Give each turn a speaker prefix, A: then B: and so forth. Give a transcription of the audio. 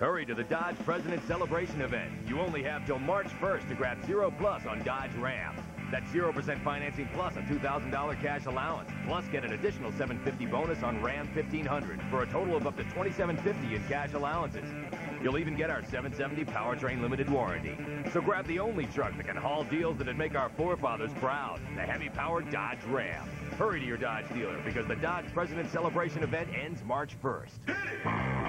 A: Hurry to the Dodge President Celebration event. You only have till March 1st to grab Zero Plus on Dodge Ram. That's 0% financing plus a $2,000 cash allowance. Plus, get an additional $750 bonus on Ram 1500 for a total of up to $2,750 in cash allowances. You'll even get our 770 powertrain limited warranty. So grab the only truck that can haul deals that'd make our forefathers proud. The Hemi-powered Dodge Ram. Hurry to your Dodge dealer because the Dodge President Celebration event ends March 1st.